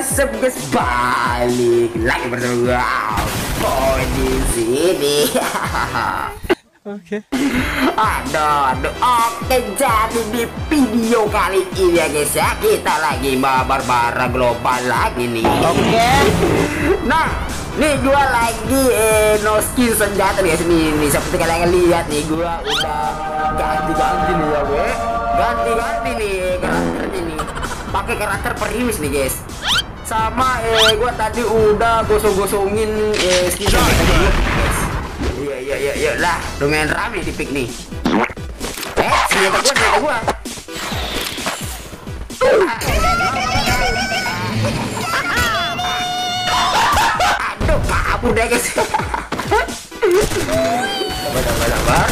What's up guys balik lagi bersama gua Boy di sini. Oke. Aduh, aduh, oke jadi di video kali ini ya guys ya kita lagi mabar bara global lagi nih. Oke. Nah, nih gua lagi eh, no skin senjata guys nih, nih seperti kalian lihat nih gua udah ganti-ganti nih ya gue. Ganti-ganti nih karakter ini. Pakai karakter perimis nih guys. Sama eh gua tadi udah gosong-gosongin eh skin senjata dulu guys. Iya iya iya iya lah, lumayan rame di pick nih. Eh, senjata gua, senjata gua. Aduh, kabur deh guys. Sabar, sabar, sabar.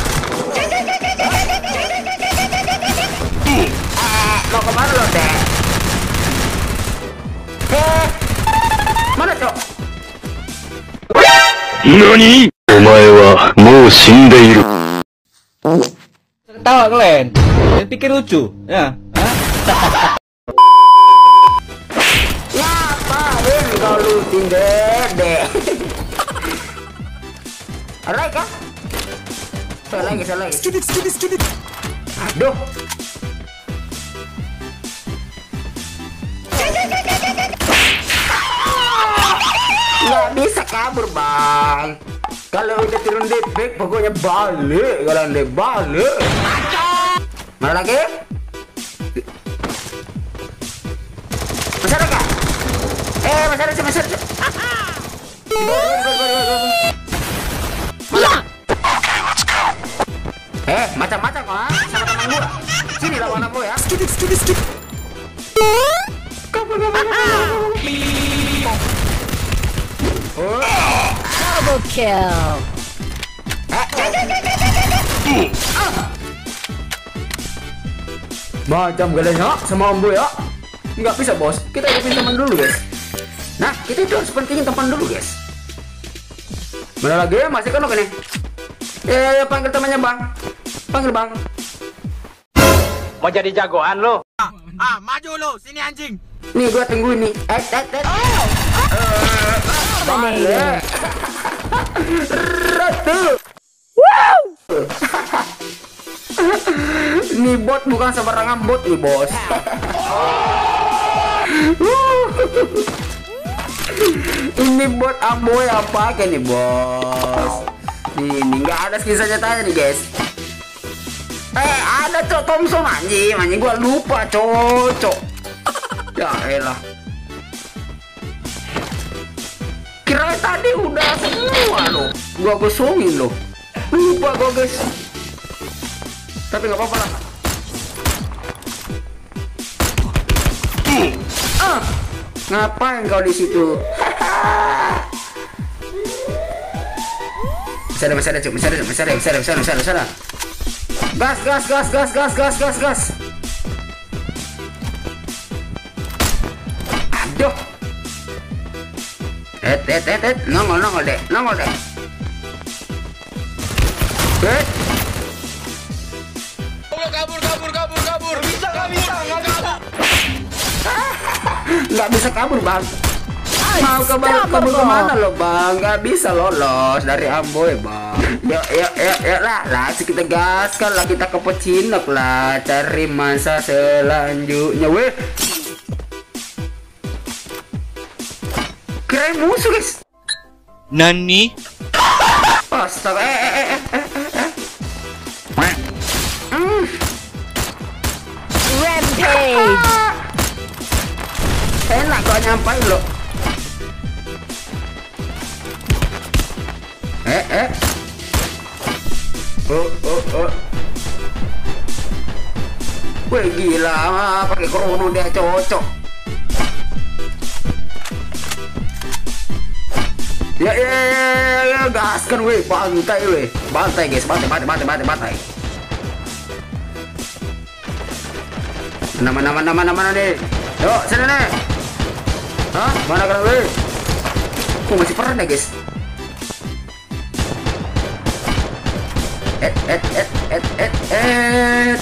Mau ke mana lo deh? Tawa kalian pikir lucu ya ngapain kau tinggal deh. alright kah salah lagi salah lagi aduh Nggak bisa kabur bang. Kalau udah turun di back, pokoknya balik. Kalau udah balik. Mana lagi? Masih ada kah? Eh, masih ada, masih ada. Mana? Eh, macam-macam kok, sama teman gua. Sini lawan aku ya. Skidit, skidit, skidit. Kabur, kabur, kabur, kabur. Oh, Double kill. macam kalian ya sama Om Boy ya. Nggak bisa bos, kita hidupin teman dulu guys. Nah, kita itu harus pentingin teman dulu guys. Mana lagi? Masih kan oke nih. Ya, ya, ya, panggil temannya bang. Panggil bang. Mau jadi jagoan lo? Ah, maju lu, sini anjing. Nih gua tungguin nih. Eh, eh, eh. Balik. Ratu. Ini bot bukan sembarangan bot nih bos. Ini bot amboy apa kayak nih bos? Nih nggak ada skin senjatanya nih guys. Eh ada cok Thompson anjing, anjing gua lupa cocok. Ya elah. Kira tadi udah semua loh. Gua gosongin loh. Lupa gua guys. Tapi nggak apa-apa lah. Ah, ngapain kau di situ? Bisa ada, bisa ada, cuk. bisa ada, bisa ada, bisa ada, bisa ada, bisa ada. Gas, gas, gas, gas, gas, gas, gas, gas. Aduh. Et, et, et, et. Nongol, nongol deh, nongol deh. Et. Kabur, kabur, kabur, kabur. Bisa, nggak bisa, nggak bisa. Nggak bisa kabur, Bang. Mau kabur, kabur ke mana lo, Bang? Nggak bisa lolos dari Amboy, Bang. Yuk, yuk, yuk, yuk lah. Langsung kita gaskan lah, kita ke pecinok lah. Cari masa selanjutnya, weh. Kirain musuh, guys. Nani? Astaga, eh, eh, eh, eh, eh, eh. Hmm. Rampage. Enak kok nyampain lo. Eh, eh. Oh, oh, oh. Wih gila, ah, pakai krono dia cocok. Ya, ya, ya, ya, ya, gaskan weh, bantai weh, bantai guys, bantai, bantai, bantai, bantai, bantai. Mana, mana, mana, mana, nih? Yuk, sini nih. Hah? Mana kalian weh? Kok masih pernah guys? Et, et, et, et, et, et.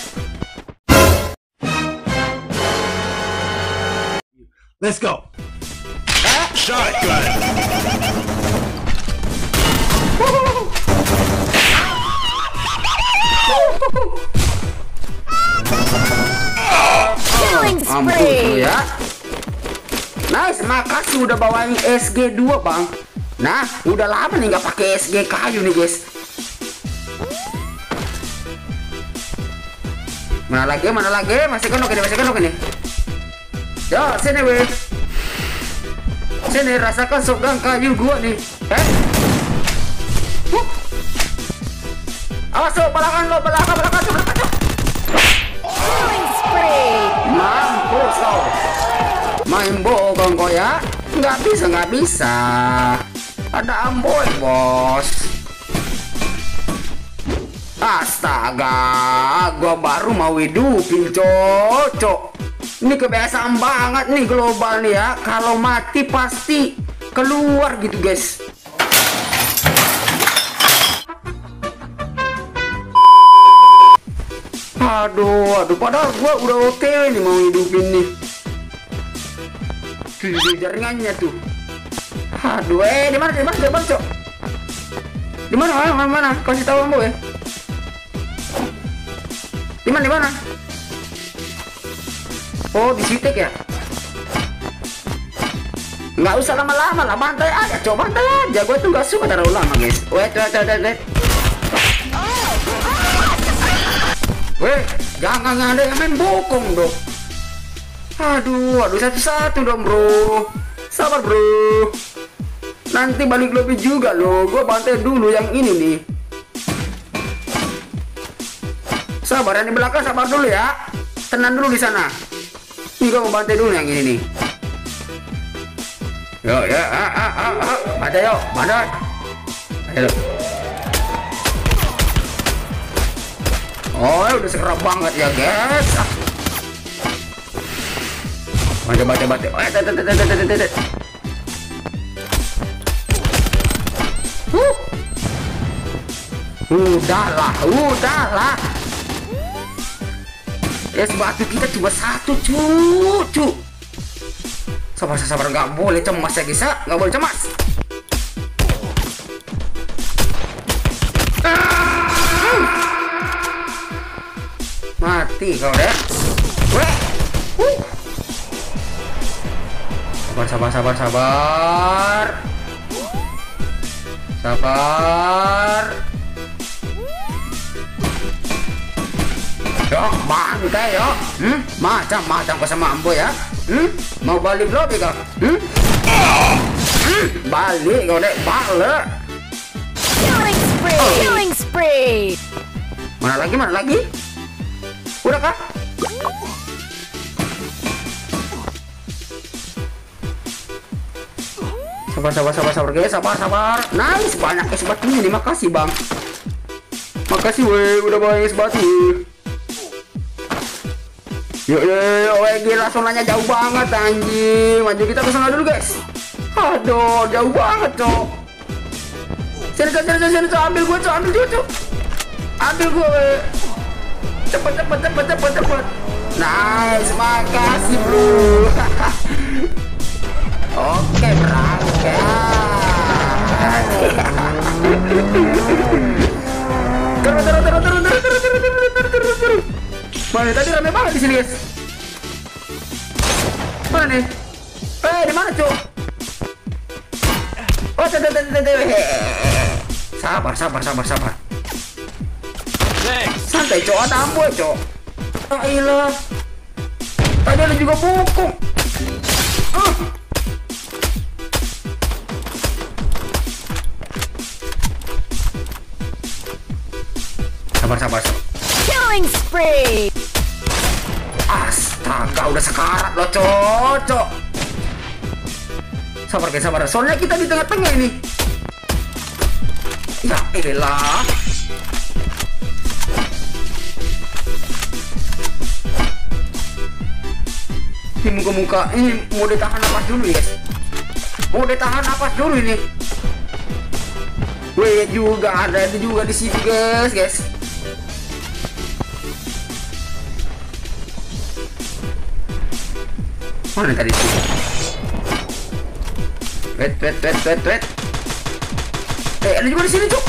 Let's go. Shotgun. Lu spree. ya. Nice, makasih udah bawain SG 2 bang. Nah, udah lama nih nggak pakai SG kayu nih guys. Mana lagi, mana lagi? Masih kenok ini, masih kenok ini. Yo, sini weh. Sini rasakan sogang kayu gua nih. Eh? Huh. Awas lo, belakang lo, belakang, belakang, belakang, belakang. Mampus kau Main bohong kau ya. Nggak bisa, nggak bisa. Ada amboy bos. Astaga Gua baru mau hidupin cocok. Ini kebiasaan banget nih global nih ya. Kalau mati pasti keluar gitu guys Aduh, aduh, padahal gua udah oke nih mau hidupin nih. Di jaringannya tuh. Aduh, eh di mana di mana di mana, Cok? Di mana? Mana mana? mana? Kasih tahu ambo ya. Di mana di mana? Oh, di sitek ya? Nggak usah lama-lama lah, bantai aja, coba bantai aja. Gue tuh nggak suka terlalu lama, guys. Wait, wait, wait, wait, Weh, jangan ada yang main bokong dong. Aduh, aduh satu-satu dong bro. Sabar bro. Nanti balik lebih juga loh. Gue bantai dulu yang ini nih. Sabar yang di belakang sabar dulu ya. Tenang dulu di sana. Nih gue mau bantai dulu yang ini nih. Yo ya, ah, ah, ah, ah. Ada yuk, ada. Ayo. Oh, udah sekerap banget ya, guys. Ah. Baca, baca, baca. Oh, tet, tet, tet, tet, tet, tet, tet. Huh. Udahlah, udahlah. Es batu kita cuma satu, cucu. Sabar, sabar, nggak boleh cemas ya, guys. ah. Nggak boleh cemas. Mati kau deh. Weh. Huh. Sabar, sabar, sabar, sabar. Sabar. Yo, bantai yo. Hmm? Macam-macam kau sama Ambo ya. Hmm? Mau balik lobby kau? Hmm? Hmm? Balik kau deh, balik. Killing spree. Killing spree. Mana lagi, mana lagi? Udah kah? Sabar, sabar, sabar, sabar, guys, sabar, sabar. Nice, banyak es batu ini, makasih bang. Makasih, weh, udah bawa es batu. Yuk, yuk, yuk, weh, gila, sonanya jauh banget, anjing. Maju kita ke sana dulu, guys. Aduh, jauh banget, cok. Sini, sini, sini, sini, ambil gua, cok, ambil gua, cok. Ambil gua, weh. Cepet, cepet, cepet, cepet, cepet. Nice, makasih, bro. Oke, berangkat. Turun, turun, turun, turun, turun, turun, turun, turun, turun, turun, turun. Mana tadi rame banget di sini, guys. Mana nih? Eh, di mana, Cuk? Oh, tuh, tuh, tuh. Sabar, sabar, sabar, sabar. Santai, Cok. Ada ambo, Cok. Ah, ilah. Tadi ada juga. Ah. Sabar, sabar, sabar. Killing spree. Astaga, udah sekarat loh, cocok. Sabar guys, sabar. Soalnya kita di tengah-tengah ini. Ya elah. Muka-muka ini mau ditahan napas dulu ya. Mau ditahan napas dulu ini. Weh juga ada ada juga di situ guys, guys. Mana tadi tuh? Wait, wait, wait, wait, wait. Eh, ada juga di sini, Cuk.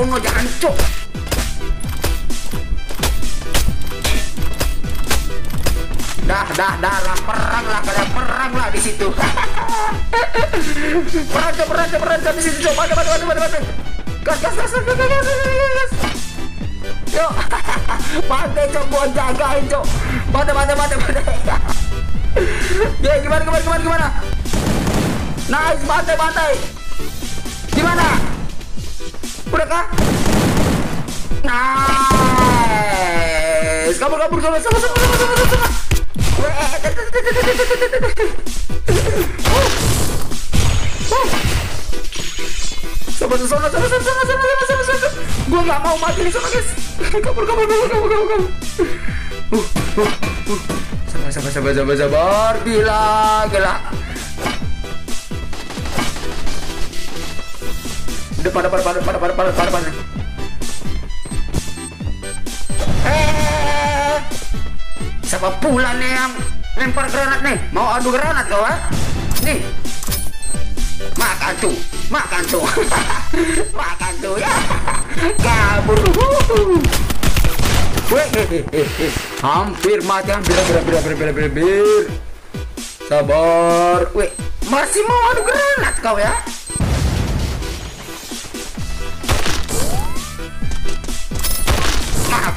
sono jancu dah dah dah lah perang lah kalian perang lah di situ. Perang cok perangkap di situ coba coba coba coba coba. Gas gas gas gas gas gas gas yuk pandai cok jaga jagain cok pandai pandai pandai ya gimana gimana gimana gimana? Nice pandai pandai Udah kah? Nice. Kabur, kabur, kabur, sama, sama, sama, sama, sama. Sama, sama, sama, sama, sama, sama, sama, sama, sama, sama. Gua nggak mau mati sama guys. Kabur, kabur, kabur, kabur, kabur, kabur. Uh, uh, uh. Sabar, sabar, sabar, sabar, sabar. Gila, gila. Udah pada pada pada pada pada pada pada pada. Eh, siapa pula nih yang lempar granat nih? Mau adu granat kau ah? Nih, makan tuh, makan tuh, makan tuh ya. Kabur. Weh, hampir mati, hampir, hampir, hampir, hampir, hampir, hampir, hampir. Sabar. Weh, masih mau adu granat kau ya?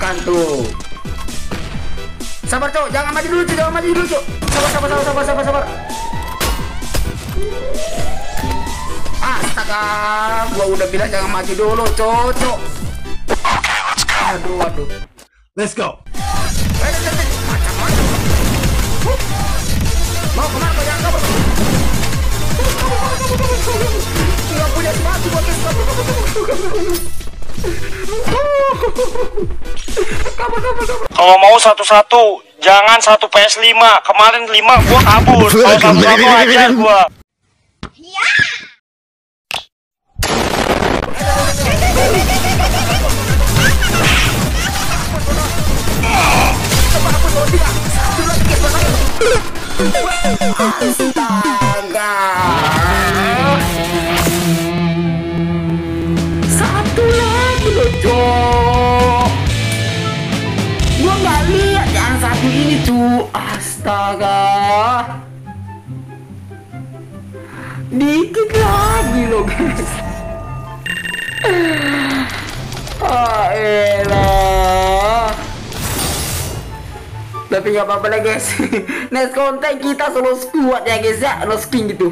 Makan tuh. Sabar cok. Jangan maju dulu cok. Jangan maju dulu cok. Sabar sabar sabar sabar sabar sabar. Astaga gua udah bilang jangan maju dulu cok cok. Aduh aduh. Let's go. Eh, eh, eh, mau ke mana kau jangan kabur nggak punya sepatu buat Kalau mau satu-satu, jangan satu PS5. Kemarin 5 gua kabur. Kalau satu-satu aja gua. Astaga. Dikit lagi loh, guys. Ah, elah. Tapi nggak apa-apa lah guys. Next konten kita solo squad ya guys ya. No skin gitu.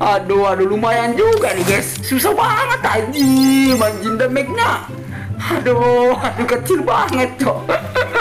Aduh aduh lumayan juga nih guys. Susah banget tadi Manjin damage-nya Aduh aduh kecil banget cok